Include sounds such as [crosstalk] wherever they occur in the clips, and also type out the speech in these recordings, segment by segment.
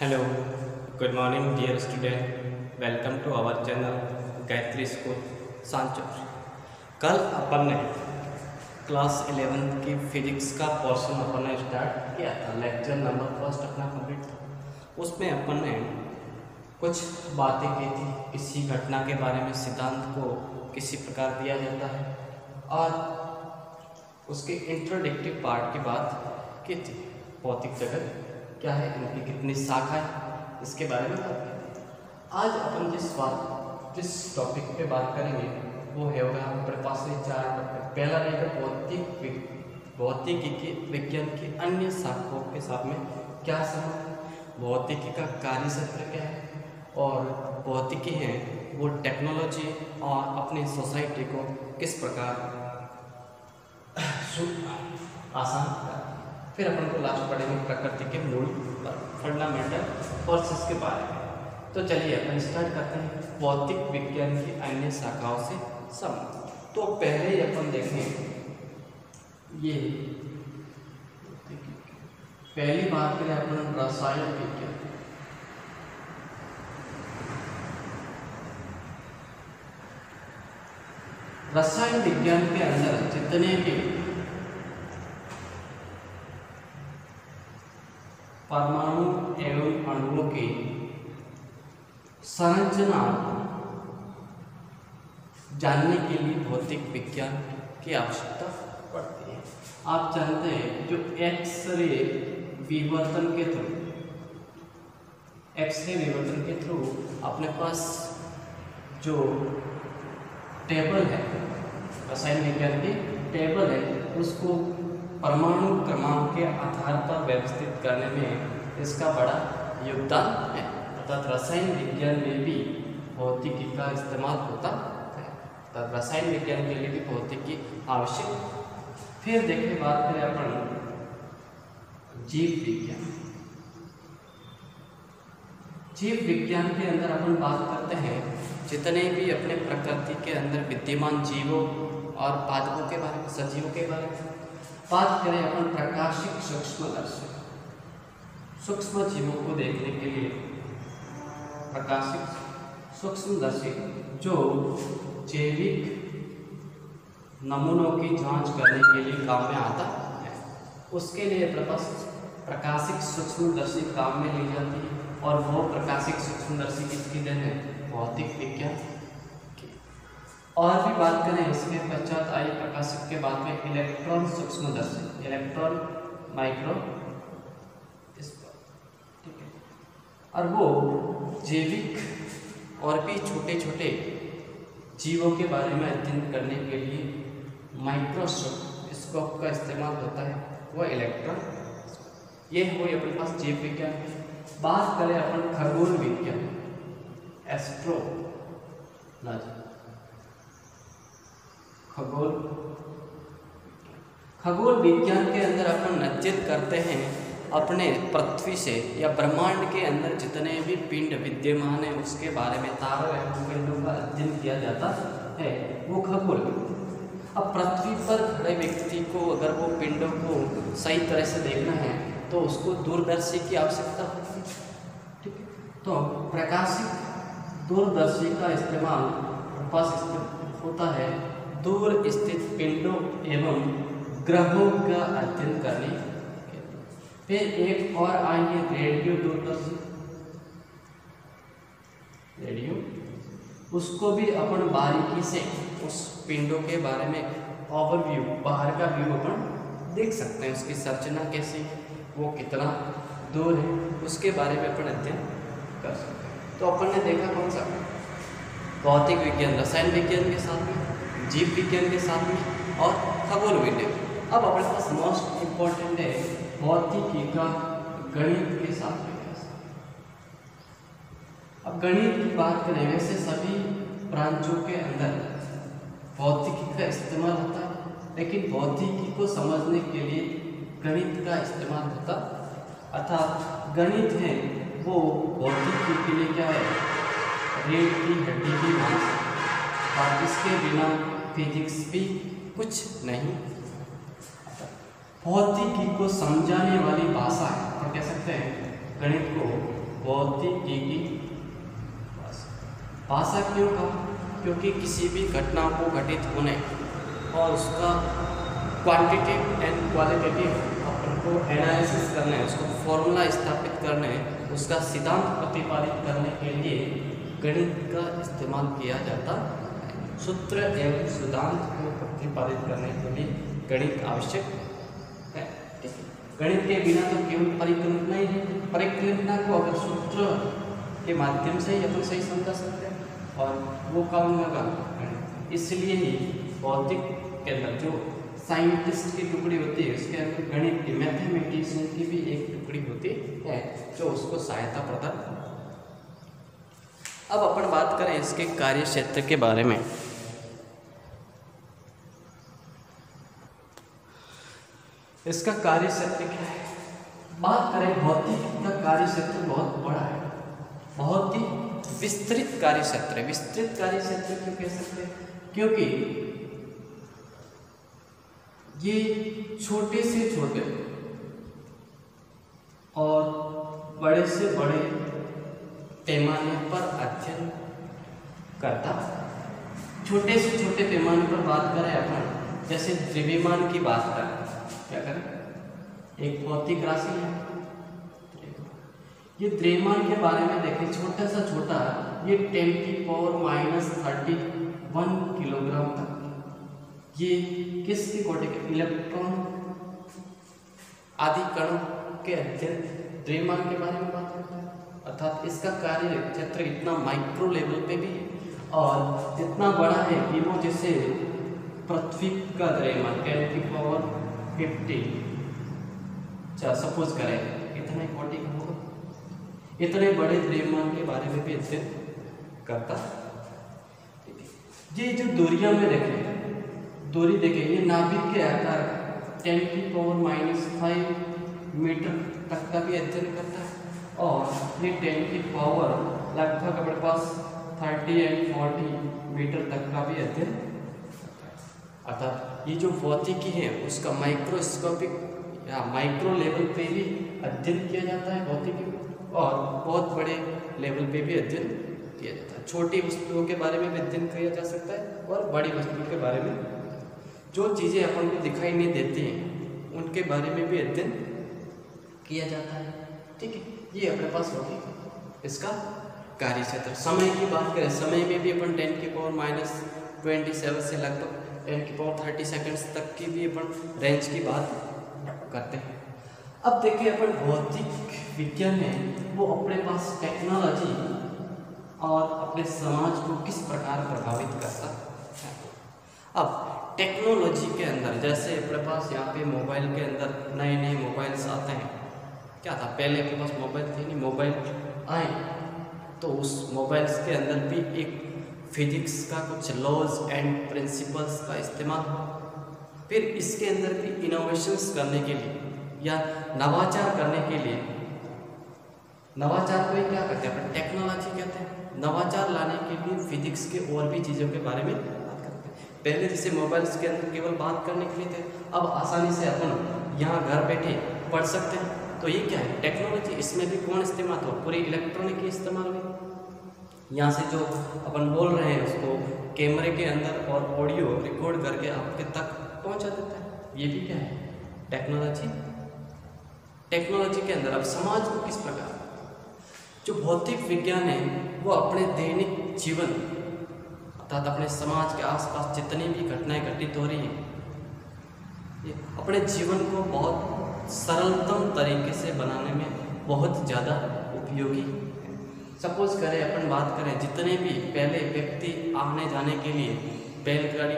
Hello good morning dear student welcome to our channel Gayatri school Sanchore कल अपन ने class 11 की physics का पोर्शन अपन ने स्टार्ट किया था लेक्चर नंबर फ़र्स्ट अपना कंप्लीट था। उसमें अपन ने कुछ बातें की थी, किसी घटना के बारे में सिद्धांत को किसी प्रकार दिया जाता है, और उसके इंट्रोडक्टिव पार्ट की बात की थी। भौतिक जगत क्या है इनकी कितनी शाखा है, इसके बारे में बात करेंगे आज अपन जिस बात, जिस टॉपिक पे बात करेंगे, वो है होगा हमारे पास में चार टॉपिक पहला रहेगा भौतिक भौतिकी के विज्ञान की अन्य शाखाओं के साथ में क्या संबंध है? भौतिकी का कार्य क्षेत्र क्या है? और भौतिकी है, वो टेक्नोलॉजी और अपनी सोसाइटी को किस प्रकार [clears throat] आसान फिर अपन को लास्ट पढ़ेंगे प्रकृति के मूल पर फंडामेंटल फोर्सेस के बारे में। तो चलिए अपन स्टार्ट करते हैं भौतिक विज्ञान की अन्य शाखाओं से संबंध। तो पहले ही अपन देखें, ये पहली बात करें अपन रसायन विज्ञान। रसायन विज्ञान के अंदर जितने भी परमाणु एवं अणुओं की संरचना जानने के लिए भौतिक विज्ञान की आवश्यकता पड़ती है। आप जानते हैं जो एक्सरे विवर्तन के थ्रू एक्सरे विवर्तन के थ्रू अपने पास जो टेबल है, रसायन विज्ञान की टेबल है, उसको परमाणु क्रमांक के आधार पर व्यवस्थित करने में इसका बड़ा योगदान है। अर्थात रसायन विज्ञान में भी भौतिकी का इस्तेमाल होता है। अर्थात रसायन विज्ञान के लिए भी भौतिकी आवश्यक फिर देखिए बात करें अपन जीव विज्ञान। जीव विज्ञान के अंदर अपन बात करते हैं, जितने भी अपने प्रकृति के अंदर विद्यमान जीवों और पादपों के बारे में, सजीवों के बारे में। बात करें अपन प्रकाशिक सूक्ष्मदर्शी सूक्ष्म जीवों को देखने के लिए। प्रकाशिक सूक्ष्मदर्शी जो जैविक नमूनों की जाँच करने के लिए काम में आता है, उसके लिए प्रकाशिक सूक्ष्मदर्शी काम में ली जाती है और वो प्रकाशिक सूक्ष्मदर्शी किसकी देन है। भौतिक विज्ञान। और भी बात करें इसके पश्चात आई प्रकाशित के बाद में इलेक्ट्रॉन सूक्ष्मदर्शी इलेक्ट्रॉन माइक्रो ठीक है। और वो जैविक और भी छोटे छोटे जीवों के बारे में अध्ययन करने के लिए माइक्रोस्कोप, स्कोप का इस्तेमाल होता है वह इलेक्ट्रॉन। ये हुई अपने पास जीव विज्ञान। बात करें अपन खगोल विज्ञान, एस्ट्रो खगोल। खगोल विज्ञान के अंदर अपन नचित करते हैं अपने पृथ्वी से या ब्रह्मांड के अंदर जितने भी पिंड विद्यमान है, उसके बारे में तारों एवं पिंडों का अध्ययन किया जाता है, वो खगोल। अब पृथ्वी पर खड़े व्यक्ति को अगर वो पिंडों को सही तरह से देखना है तो उसको दूरदर्शी की आवश्यकता होती है। ठीक है? तो प्रकाशित दूरदर्शी का इस्तेमाल होता है। दूर स्थित पिंडों एवं ग्रहों का अध्ययन करने फिर एक और आई है रेडियो दूरदर्शी रेडियो? उसको भी अपन बारीकी से उस पिंडों के बारे में ओवरव्यू बाहर का व्यू अपन देख सकते हैं। उसकी संरचना कैसी वो कितना दूर है, उसके बारे में अपन अध्ययन कर सकते हैं। तो अपन ने देखा कौन सा? भौतिक विज्ञान, रसायन विज्ञान के साथ में। जीव विज्ञान के साथ में और खगोल विज्ञान अब अपने पास मोस्ट इम्पोर्टेंट है भौतिकी का गणित के साथ में अब गणित की बात करें, वैसे सभी ब्रांचों के अंदर भौतिकी का इस्तेमाल होता है, लेकिन भौतिकी को समझने के लिए गणित का इस्तेमाल होता अर्थात गणित है, वो भौतिकी के लिए क्या है? रेल की, हड्डी की मांस। और इसके बिना फिजिक्स भी कुछ नहीं। भौतिकी को समझाने वाली भाषा है। और कह सकते हैं, गणित को भौतिकी की भाषा क्यों कहा? क्योंकि किसी भी घटना को घटित होने और उसका क्वांटिटेटिव एंड क्वालिटेटिव अपन को एनालिसिस करने, उसको फॉर्मूला स्थापित करने, उसका सिद्धांत प्रतिपादित करने के लिए गणित का इस्तेमाल किया जाता सूत्र एवं सिद्धांत को प्रतिपादित करने के लिए गणित आवश्यक है। गणित के बिना तो केवल परिकल्पना ही है। परिकल्पना को अगर सूत्र के माध्यम से ही अपन सही समझा सकते हैं और वो काम होगा? इसलिए ही भौतिक के अंदर जो साइंटिस्ट की टुकड़ी होती है, उसके अंदर गणित की मैथमेटिशियन की भी एक टुकड़ी होती है, जो उसको सहायता प्रदान अब अपन बात करें इसके कार्य क्षेत्र के बारे में। इसका कार्य क्षेत्र क्या है? बात करें भौतिक का कार्य क्षेत्र बहुत बड़ा है। बहुत ही विस्तृत कार्य क्षेत्र विस्तृत कार्य क्षेत्र क्यों कह सकते हैं? क्योंकि ये छोटे से छोटे और बड़े से बड़े पैमाने पर अध्ययन करता छोटे से छोटे पैमाने पर बात करें अपन, जैसे द्रव्यमान की बात करें। क्या करें? एक भौतिक राशि है। ये द्रव्यमान के बारे में देखें। छोटा सा छोटा, ये टेन की power minus thirty one kilogram तक। ये किसकी कोटि के? इलेक्ट्रॉन आदि कणों के अध्ययन द्रव्यमान के बारे में बात करता है। अर्थात इसका कार्य क्षेत्र इतना माइक्रो लेवल पे भी है और इतना बड़ा है कि वो जैसे पृथ्वी का द्रव्यमान टेन की पावर फिफ्टी अच्छा सपोज़ करें, इतने कोटि का होगा। इतने बड़े द्रव्यमान के बारे में भी अध्ययन करता। ये जो दूरिया में देखें, दूरी देखें, ये नाभिक के आकार टेन की पावर माइनस फाइव मीटर तक का भी अध्ययन करता है। और ये टेन की पावर लगभग अपने पास थर्टी एंड फोर्टी मीटर तक का भी अध्ययन अर्थात ये जो भौतिकी है, उसका माइक्रोस्कोपिक या माइक्रो लेवल पे भी अध्ययन किया जाता है भौतिकी और बहुत बड़े लेवल पे भी अध्ययन किया जाता है। छोटी वस्तुओं के बारे में भी अध्ययन किया जा सकता है, और बड़ी वस्तुओं के बारे में। जो चीज़ें अपन को दिखाई नहीं देती हैं, उनके बारे में भी अध्ययन किया जाता है। ठीक है, ये अपने पास होगी इसका कार्य क्षेत्र समय की बात करें, समय में भी अपन टेन की पावर माइनस ट्वेंटी सेवन से लगभग टेन की पावर थर्टी सेकेंड्स तक की भी अपन रेंज की बात करते हैं। अब देखिए अपन भौतिक विज्ञान में वो अपने पास टेक्नोलॉजी और अपने समाज को किस प्रकार प्रभावित करता है। अब टेक्नोलॉजी के अंदर, जैसे अपने पास यहाँ पे मोबाइल के अंदर नए नए मोबाइल्स आते हैं। क्या था? पहले अपने पास मोबाइल थे नहीं मोबाइल आए। तो उस मोबाइल्स के अंदर भी एक फिजिक्स का कुछ लॉज एंड प्रिंसिपल्स का इस्तेमाल, फिर इसके अंदर भी इनोवेशंस करने के लिए या नवाचार करने के लिए, नवाचार को क्या कहते हैं? अपन टेक्नोलॉजी कहते हैं। नवाचार लाने के लिए फिजिक्स के और भी चीज़ों के बारे में बात करते हैं। पहले जैसे मोबाइल्स के अंदर केवल बात करने के लिए थे, अब आसानी से अपन यहाँ घर बैठे पढ़ सकते हैं। तो ये क्या है? टेक्नोलॉजी इसमें भी कौन इस्तेमाल हो पूरी इलेक्ट्रॉनिक के इस्तेमाल हुई यहाँ से जो अपन बोल रहे हैं, उसको कैमरे के अंदर और ऑडियो रिकॉर्ड करके आपके तक पहुँचा देता है। ये भी क्या है? टेक्नोलॉजी टेक्नोलॉजी के अंदर अब समाज को किस प्रकार? जो भौतिक विज्ञान है, वो अपने दैनिक जीवन, अर्थात अपने समाज के आसपास जितनी भी घटनाएँ घटित हो रही हैं, ये अपने जीवन को बहुत सरलतम तरीके से बनाने में बहुत ज़्यादा उपयोगी सपोज़ करें, अपन बात करें, जितने भी पहले व्यक्ति आने जाने के लिए बैलगाड़ी,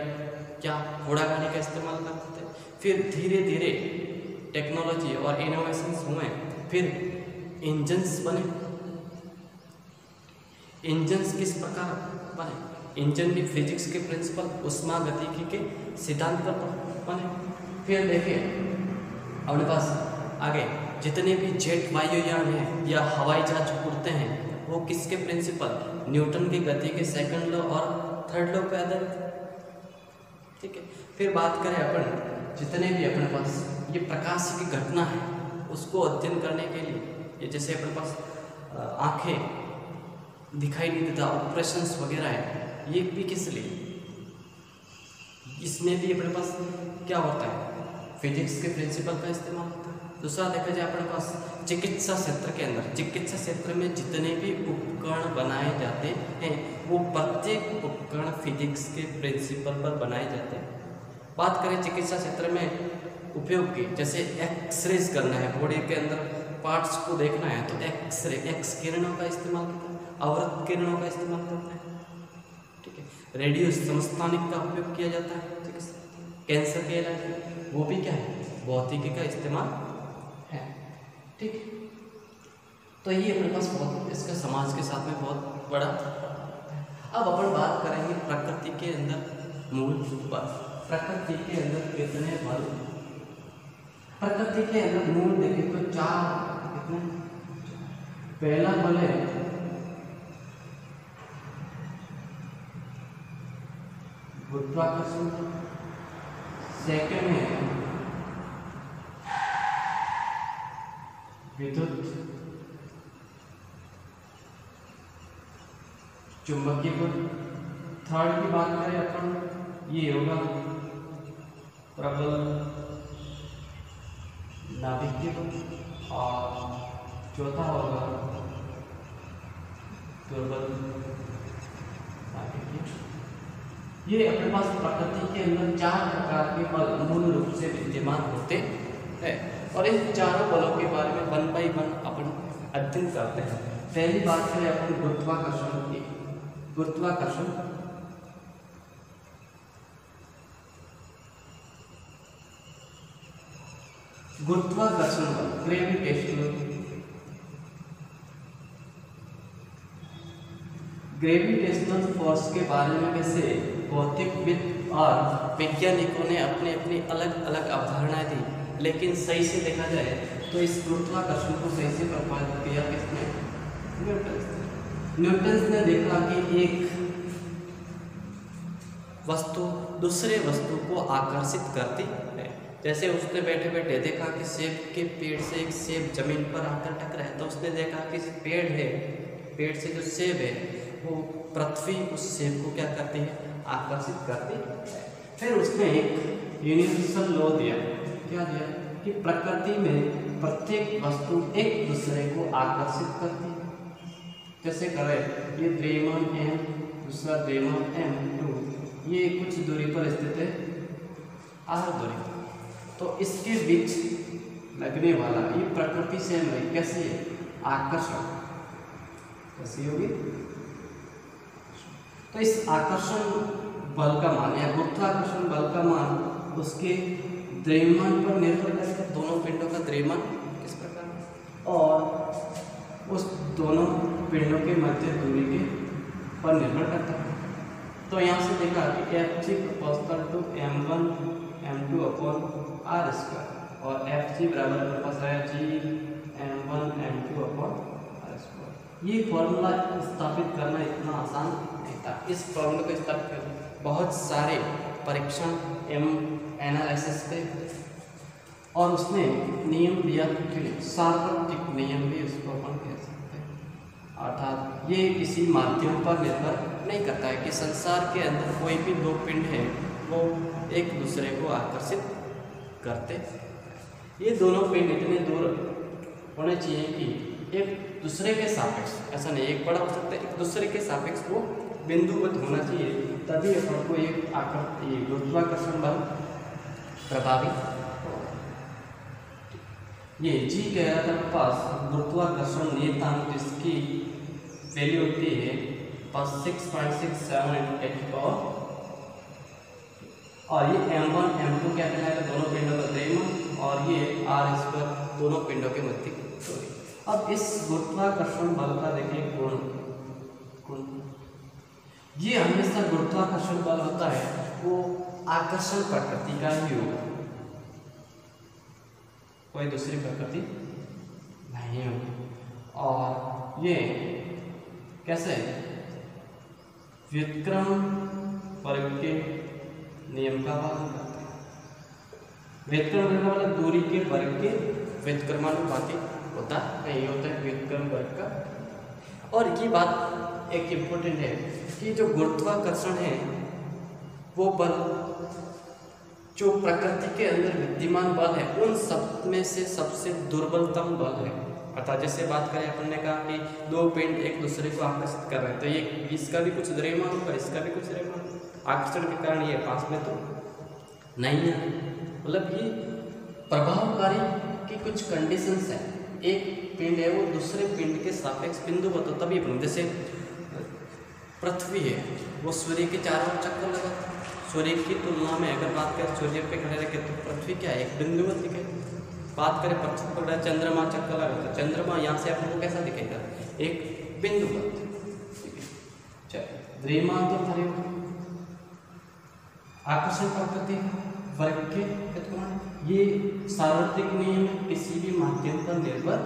क्या घोड़ा गाड़ी का इस्तेमाल करते थे? फिर धीरे धीरे टेक्नोलॉजी और इनोवेशंस हुए, फिर इंजन्स बने। इंजन्स किस प्रकार बने? इंजन भी फिजिक्स के प्रिंसिपल उष्मा गतिकी के सिद्धांत पर बने। फिर देखिए अपने पास आगे, जितने भी जेट वायुयान हैं या हवाई जहाज़ उड़ते हैं वो किसके प्रिंसिपल न्यूटन की गति के सेकंड लॉ और थर्ड लॉ पे आधारित ठीक है? फिर बात करें अपन, जितने भी अपने पास ये प्रकाश की घटना है, उसको अध्ययन करने के लिए, ये जैसे अपने पास आँखें दिखाई नहीं देता ऑपरेशंस वगैरह है, ये भी किस लिए? इसमें भी अपने पास क्या होता है? फिजिक्स के प्रिंसिपल का इस्तेमाल होता है। दूसरा देखा जाए अपने पास चिकित्सा क्षेत्र के अंदर। चिकित्सा क्षेत्र में जितने भी उपकरण बनाए जाते हैं, वो प्रत्येक उपकरण फिजिक्स के प्रिंसिपल पर बनाए जाते हैं। बात करें चिकित्सा क्षेत्र में उपयोग की, जैसे एक्सरेज करना है, बॉडी के अंदर पार्ट्स को देखना है तो एक्सरे, एक्स किरणों का इस्तेमाल करता है अवरत किरणों का इस्तेमाल करता है। ठीक है, रेडियो समस्थानिक का उपयोग किया जाता है कैंसर के इलाज वो भी क्या है? भौतिकी का इस्तेमाल ठीक तो ये अपने पास बहुत, इसका समाज के साथ में बहुत बड़ा अब अपन बात करेंगे प्रकृति के अंदर मूल बल प्रकृति के अंदर कितने बल? प्रकृति के अंदर मूल देखें तो चार कितने? पहला बल है। गुरुत्वाकर्षण। सेकंड है। विद्युत चुंबकीय बल थर्ड की बात करें अपन, ये होगा प्रबल नाभिकीय बल और चौथा होगा दुर्बल नाभिकीय। ये अपने पास प्रकृति के अंदर चार प्रकार के बल मूल रूप से विद्यमान होते हैं। और इन चारों बलों के बारे में वन बाई वन अपन अध्ययन करते हैं। पहली बात है अपन गुरुत्वाकर्षण की। गुरुत्वाकर्षण। गुरुत्वाकर्षण बल ग्रेविटेशनल ग्रेविटेशनल फोर्स के बारे में वैसे भौतिकविद और वैज्ञानिकों ने अपनी अपनी अलग अलग अवधारणाएँ दी। लेकिन सही से देखा जाए तो इस गुरुत्वाकर्षण को सही से प्रभावित किया किसने? न्यूटन न्यूटन ने देखा कि एक वस्तु दूसरे वस्तु को आकर्षित करती है। जैसे उसने बैठे बैठे देखा कि सेब के पेड़ से एक सेब ज़मीन पर आकर टकरा है तो उसने देखा कि पेड़ है, पेड़ से जो सेब है, वो पृथ्वी उस सेब को क्या करती है? आकर्षित करती है। फिर उसने एक यूनिवर्सल लॉ दिया। क्या दिया? कि प्रकृति में प्रत्येक वस्तु एक दूसरे को आकर्षित करती है। जैसे करें ये द्रेमन एम, दूसरा द्रेमन एम टू, ये कुछ दूरी पर स्थित है आर दूरी तो इसके बीच लगने वाला, ये प्रकृति से हमें कैसे आकर्षण। कैसी होगी? तो इस आकर्षण बल का मान, या गुरुत्वाकर्षण बल का मान, उसके द्रव्यमान पर निर्भर करेगा दोनों पिंडों का द्रव्यमान किस प्रकार और उस दोनों पिंडों के मध्य दूरी के पर निर्भर करता है। तो यहाँ से देखा कि F G two M one M two upon R square और एफ़ जी बराबर है G M one M two upon R square ये फॉर्मूला स्थापित करना इतना आसान नहीं था। इस फॉर्मूला को स्थापित करना। बहुत सारे परीक्षण एवं एनालिसिस थे और उसने नियम दिया सार्वत्रिक नियम भी उसको अपन कह सकते हैं। अर्थात ये किसी माध्यम पर निर्भर नहीं करता है कि संसार के अंदर कोई भी दो पिंड है, वो एक दूसरे को आकर्षित करते ये दोनों पिंड इतने दूर होने चाहिए कि एक दूसरे के सापेक्ष, ऐसा नहीं, एक बड़ा हो सकता है, एक दूसरे के सापेक्ष वो बिंदुवत होना चाहिए। तभी अपन को एक आकर गुरुत्वाकर्षण बल प्रभावित ये जी रहा था पास गुरुत्वाकर्षण नियतांक जिसकी वैल्यू होती है पास six point six seven eight power और ये एम वन एम टू क्या कहलाएगा? दोनों पिंडों का द्रव्यमान और ये आर स्क्वायर दोनों पिंडों के मध्य। अब इस गुरुत्वाकर्षण बल का देखिए गुण गुण ये हमेशा गुरुत्वाकर्षण बल होता है, वो आकर्षण प्रकृति का ही होगा कोई दूसरी प्रकृति नहीं होगी और ये कैसे? व्युत्क्रम वर्ग के नियम का पालन करते हैं। दूरी के वर्ग के व्युत्क्रमानुपाती होता है ये होता है, व्युत्क्रम वर्ग का। और ये बात एक इम्पोर्टेंट है कि जो गुरुत्वाकर्षण है, वो बल जो प्रकृति के अंदर विद्यमान बल है, उन सब में से सबसे दुर्बलतम बल है। अर्थात जैसे बात करें, अपन ने कहा कि दो पिंड एक दूसरे को आकर्षित कर रहे हैं। तो ये इसका भी कुछ द्रव्यमान होगा, इसका भी कुछ द्रव्यमान आकर्षण के कारण ये पास में तो नहीं है। मतलब ये प्रभावकारी की कुछ कंडीशंस है। एक पिंड है, वो दूसरे पिंड के सापेक्ष बिंदु बता तभी बन जैसे पृथ्वी है। वो सूर्य के चारों चक्कर लगाता है सूर्य की तुलना में अगर बात करें, सूर्य पे खड़े रखे तो पृथ्वी क्या है? एक बिंदुवत दिखे। बात करें, पृथ्वी पर चंद्रमा चक्कर लगा तो चंद्रमा यहाँ से आपको कैसा दिखेगा? एक बिंदुवत। द्विमान तो खड़े आकर्षण प्रकृति वर्ग के ये सार्वत्रिक नियम किसी भी माध्यम पर निर्भर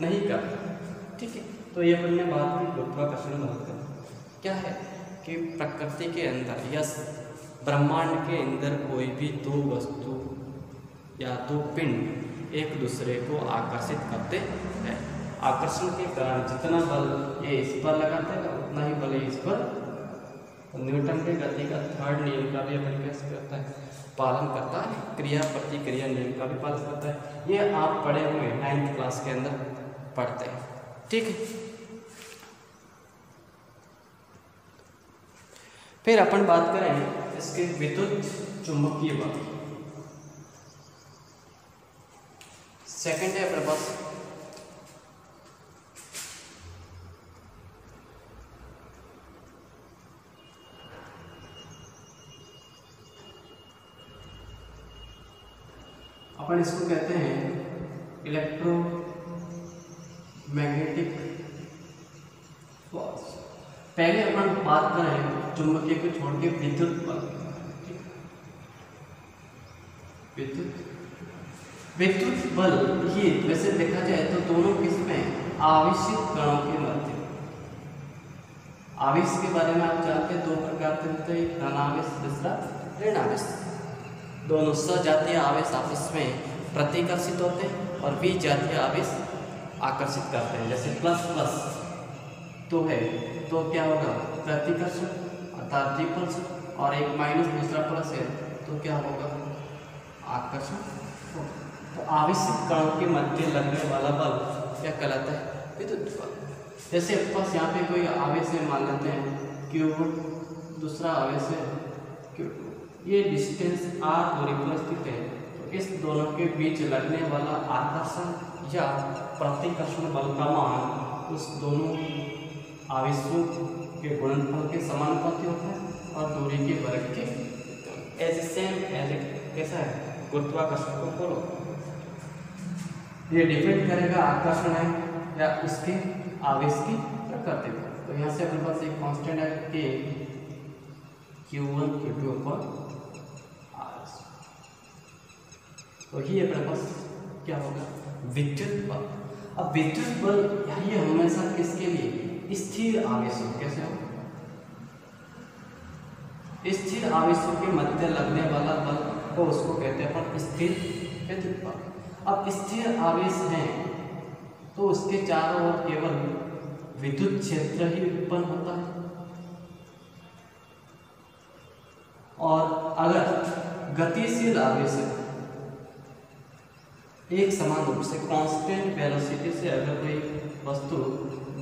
नहीं करता। ठीक है। तो ये अपन ने बात की। गुरुत्वाकर्षण बल क्या है कि प्रकृति के अंदर या ब्रह्मांड के अंदर कोई भी दो वस्तु या दो पिंड एक दूसरे को आकर्षित करते हैं। आकर्षण के कारण जितना बल ये इस पर लगाते हैं, उतना ही बल इस पर न्यूटन के गति का थर्ड नियम का भी अपन कैसे करता है। पालन करता है, क्रिया प्रतिक्रिया नियम का भी पालन करता है। ये आप पढ़े हुए नाइन्थ क्लास के अंदर पढ़ते हैं। ठीक है? फिर अपन बात करें इसके विद्युत चुंबकीय बल सेकंड है अपने पास। अपन इसको कहते हैं चुंबकीय को छोड़ के विद्युत बल विद्युत? विद्युत बल, ये वैसे देखा जाए तो दोनों किसमें आवेशित कणों के मध्य आवेश के बारे में आप जानते हैं, दो प्रकार के होते हैं, एक धनावेश दूसरा ऋण आवेश दोनों सजातीय आवेश आपस में प्रतिकर्षित होते हैं और विजातीय आवेश आकर्षित करते हैं। जैसे प्लस प्लस तो है तो क्या होगा? प्रतिकर्षण। अर्थात रिपल्स और एक माइनस दूसरा प्लस है तो क्या होगा? आकर्षण तो आवश्यक कणों के मध्य लगने वाला बल, क्या कहलाता है? विद्युत बल। जैसे पास यहाँ पे कोई आवेश है, मान लेते हैं क्यू दूसरा आवेश है क्यू ये डिस्टेंस आर पर स्थित है। तो इस दोनों के बीच लगने वाला आकर्षण या प्रतिकर्षण बल का मान, उस दोनों आवेशों के गुणनफल के समानुपाती होता है और दूरी के वर्ग के? एज सेम एज कैसा है? गुरुत्वाकर्षण को खोलो। ये डिपेंड करेगा आकर्षण है या उसके आवेश की प्रकृति पर। तो यहाँ से अपने पास एक कांस्टेंट है के क्यू वन क्यू टू पर तो ये अपने पास क्या होगा? विद्युत बल। अब विद्युत बल, ये हमेशा किसके लिए? स्थिर आवेश, कैसे हो? स्थिर आवेशों के मध्य लगने वाला बल को उसको कहते हैं स्थिर विद्युत बल अब स्थिर आवेश है तो उसके चारों ओर केवल विद्युत क्षेत्र ही उत्पन्न होता है। और अगर गतिशील आवेश एक समान रूप से कांस्टेंट वेलोसिटी से अगर कोई वस्तु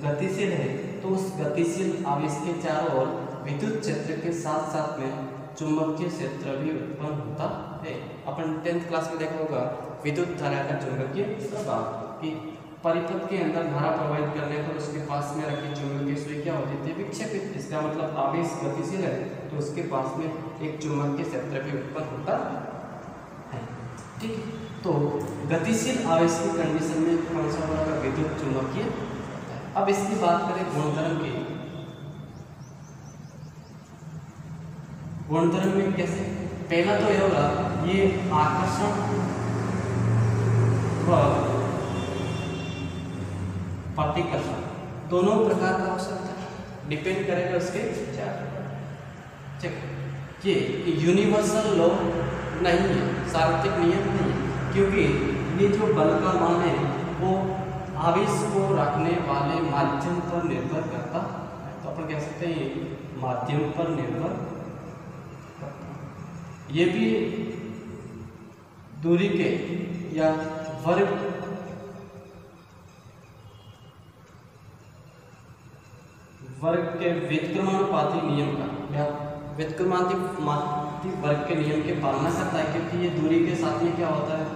गतिशील है तो उस गतिशील आवेश के चारों ओर विद्युत क्षेत्र के साथ साथ में चुंबकीय क्षेत्र भी उत्पन्न होता है। अपन टेंथ क्लास में देखा होगा, विद्युत धारा का चुंबकीय प्रभाव, कि परिपथ के अंदर धारा प्रवाहित करने पर उसके पास में रखी चुंबकीय सुई क्या होती थी? विक्षेपित इसका मतलब आवेश गतिशील है तो उसके पास में एक चुंबकीय क्षेत्र भी उत्पन्न होता है। ठीक तो गतिशील आवेश की कंडीशन में कौन सा होगा विद्युत चुंबकीय अब इसकी बात करें गुणधर्म की। गुणधर्म में कैसे? पहला तो यह होगा, ये आकर्षण। व प्रतिकर्षण। दोनों प्रकार का हो सकता है। डिपेंड करेगा उसके ठीक ये यूनिवर्सल लॉ नहीं है, सार्वत्रिक नियम नहीं है, क्योंकि ये जो बल का मान है, वो आवेश को रखने वाले माध्यम पर निर्भर करता है। तो अपन कह सकते हैं माध्यम पर निर्भर करता। ये भी दूरी के या वर्ग वर्ग के व्युत्क्रमानुपाती नियम का या व्युत्क्रमानुपाती वर्ग के नियम के पालना करता है, क्योंकि ये दूरी के साथ में क्या होता है?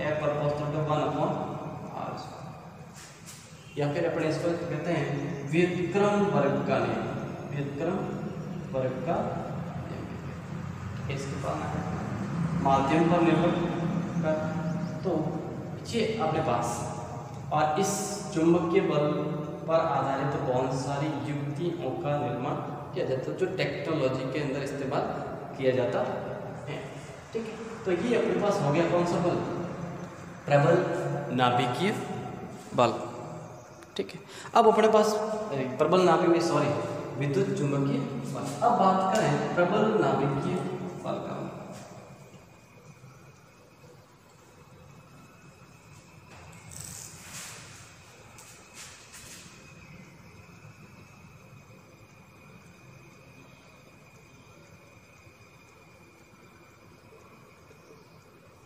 A proposal to one upon या फिर अपने इसको कहते हैं व्युत्क्रम वर्ग का नियम व्युत्क्रम वर्ग का इसकी पालना माध्यम पर निर्भर कर। तो ये अपने पास। और इस चुंबकीय बल पर आधारित तो बहुत सारी युक्तियों का निर्माण किया जाता है, जो टेक्नोलॉजी के अंदर इस्तेमाल किया जाता है। ठीक है तो ये अपने पास हो गया कौन सा बल? प्रबल नाभिकीय बल। ठीक है। अब अपने पास प्रबल नाभिक सॉरी विद्युत चुंबकीय अब बात करें प्रबल नाभिकीय बल का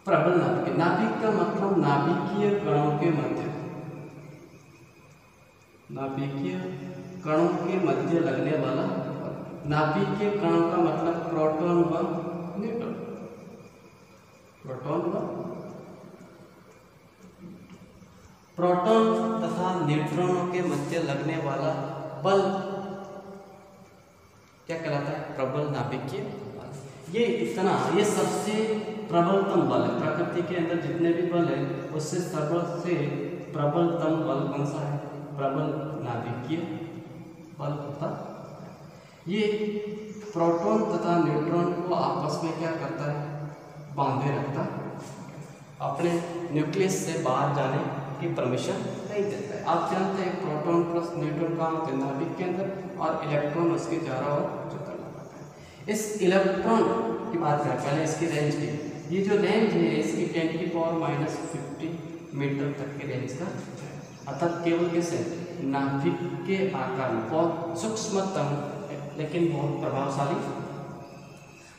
प्रबल नाभिक नाभिक का मतलब नाभिकीय कणों के मध्य नाभिकीय कणों के मध्य लगने वाला नाभिकीय कणों का मतलब प्रोटॉन व न्यूट्रॉन प्रोटॉन व प्रोटॉन तथा न्यूट्रॉनों के मध्य लगने वाला बल, क्या कहलाता है? प्रबल नाभिकीय ये इतना, ये सबसे प्रबलतम बल है। प्रकृति के अंदर जितने भी बल है, उससे सबसे प्रबलतम बल कौन सा है? प्रबल नाभिकीय बल होता ये प्रोटॉन तथा न्यूट्रॉन को आपस में क्या करता है? बांधे रखता अपने न्यूक्लियस से बाहर जाने की परमिशन नहीं देता है। आप जानते हैं प्रोटॉन प्लस न्यूट्रॉन का होते नाभिक के अंदर और इलेक्ट्रॉन उसके चारों ओर करना पड़ता है। इस इलेक्ट्रॉन की बात करें, पहले इसकी रेंज की। ये जो रेंज है, इसकी टेन की पावर माइनस फिफ्टी मीटर तक की रेंज का अर्थात केवल कैसे? नाभिक के आकार में। बहुत सूक्ष्मतम लेकिन बहुत प्रभावशाली।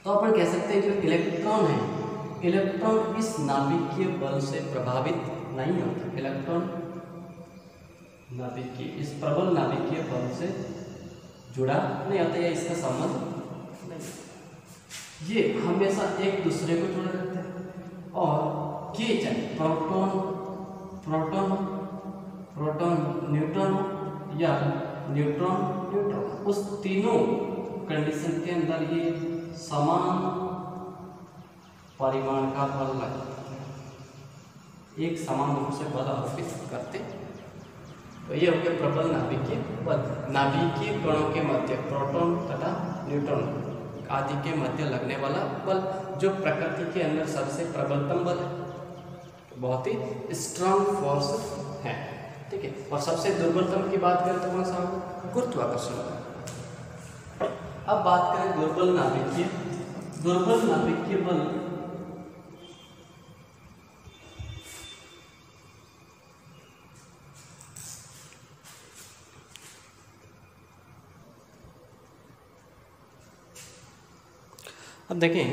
तो अपन कह सकते हैं जो इलेक्ट्रॉन है। इलेक्ट्रॉन इस नाभिकीय बल से प्रभावित नहीं होता। इलेक्ट्रॉन नाभिकीय, इस प्रबल नाभिकीय बल से जुड़ा नहीं होता या इसका संबंध नहीं ये हमेशा एक दूसरे को जुड़े रहते हैं। और ये चाहे प्रोटॉन प्रोटॉन प्रोटॉन न्यूट्रॉन या न्यूट्रॉन न्यूट्रॉन। उस तीनों कंडीशन के अंदर ये समान परिमाण का बल लगता है। एक समान रूप से बल आरोपित करते तो ये हो गया प्रबल नाभिकीय बल। नाभिकीय कणों के मध्य, प्रोटॉन तथा न्यूट्रॉन आदि के मध्य लगने वाला बल, जो प्रकृति के अंदर सबसे प्रबलतम बल है। बहुत ही स्ट्रांग फोर्स है। ठीक है। और सबसे दुर्बलतम की बात करें तो कौन सा होगा? गुरुत्वाकर्षण अब बात करें दुर्बल नाभिकीय। दुर्बल नाभिकीय बल। अब देखें।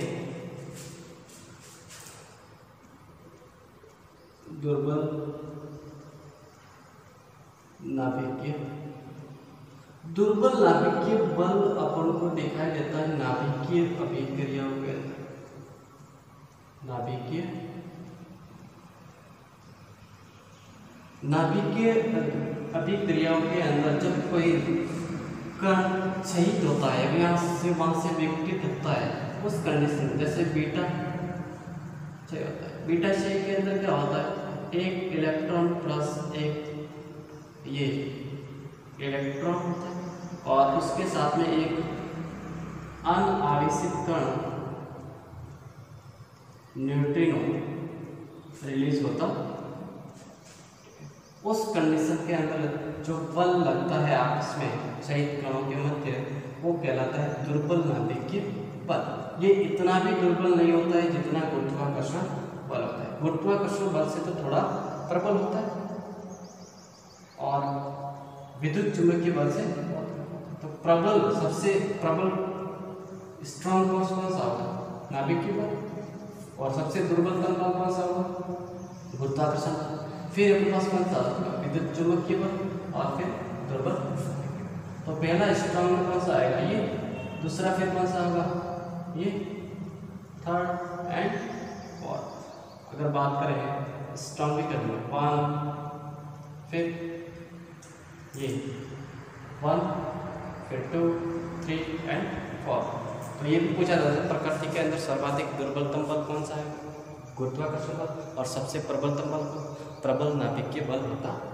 दुर्बल नाभिकीय दुर्बल नाभिकीय बल अपन को दिखाई देता है नाभिकीय अभिक्रियाओं के अंदर। नाभिकीय। नाभिकीय अभिक्रियाओं के अंदर जब कोई कण शहीद होता है यहाँ से वहाँ से विघटित होता है, उस कंडीशन में जैसे बीटा क्षय होता है। बीटा क्षय के अंदर क्या होता है? एक इलेक्ट्रॉन प्लस एक ये इलेक्ट्रॉन होता है और उसके साथ में एक अनावेशित कण न्यूट्रिनो रिलीज़ होता। उस कंडीशन के अंदर जो बल लगता है आपस में शहीद कणों के मध्य, वो कहलाता है दुर्बल नाभिकीय बल। ये इतना भी दुर्बल नहीं होता है जितना गुरुत्वाकर्षण बल होता है। गुरुत्वाकर्षण बल से तो थोड़ा प्रबल होता है। विद्युत चुंबकीय बल से तो प्रबल, सबसे प्रबल स्ट्रॉन्ग फोर्स कौन सा होगा? नाभिकीय बल। और सबसे दुर्बलतम बल कौन सा होगा? गुरुत्वाकर्षण। फिर अपने पास कौन सा विद्युत चुंबकीय बल और फिर दुर्बल तो पहला स्ट्रॉन्ग कौन सा आएगा? ये। दूसरा फिर कौन सा होगा? ये। थर्ड एंड फोर्थ अगर बात करें स्ट्रॉन्ग भी कर वन फिर ये वन फिर टू थ्री एंड फोर तो ये भी पूछा जाता है प्रकृति के अंदर सर्वाधिक दुर्बलतम बल कौन सा है? गुरुत्वाकर्षण बल। और सबसे प्रबलतम बल प्रबल नाभिकीय बल होता है।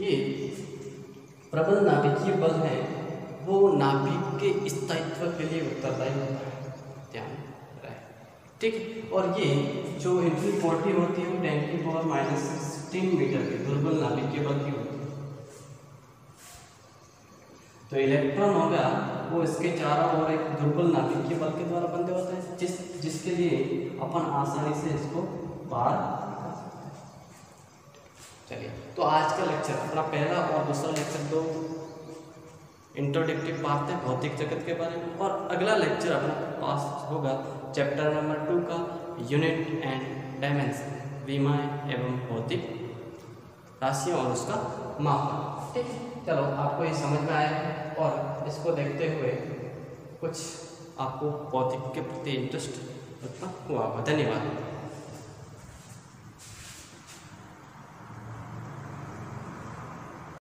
ये प्रबल नाभिकीय बल है, वो नाभिक के स्थायित्व के लिए उत्तरदायी होता है। ध्यान रहे। ठीक है, और ये जो एंट्री फोर्टी होती है, वो टेन की पावर माइनस सिक्सटीन मीटर की दुर्बल नाभिकीय बल की होती है। तो इलेक्ट्रॉन होगा, वो इसके चारों ओर एक दुर्बल नाभिकीय बल के द्वारा बंधे होते हैं, जिस, जिसके लिए अपन आसानी से इसको बाहर हैं चलिए। तो आज का लेक्चर अपना पहला और दूसरा लेक्चर दो इंट्रोडक्टिव पार्ट है, भौतिक जगत के बारे में। और अगला लेक्चर अपना पास होगा चैप्टर नंबर टू का यूनिट एंड डायमेंशन विमाएँ एवं भौतिक राशियाँ और उसका माप। ठीक है, चलो, आपको ये समझ में आया और इसको देखते हुए कुछ आपको भौतिक के प्रति इंटरेस्ट उत्पन्न हुआ होगा। धन्यवाद।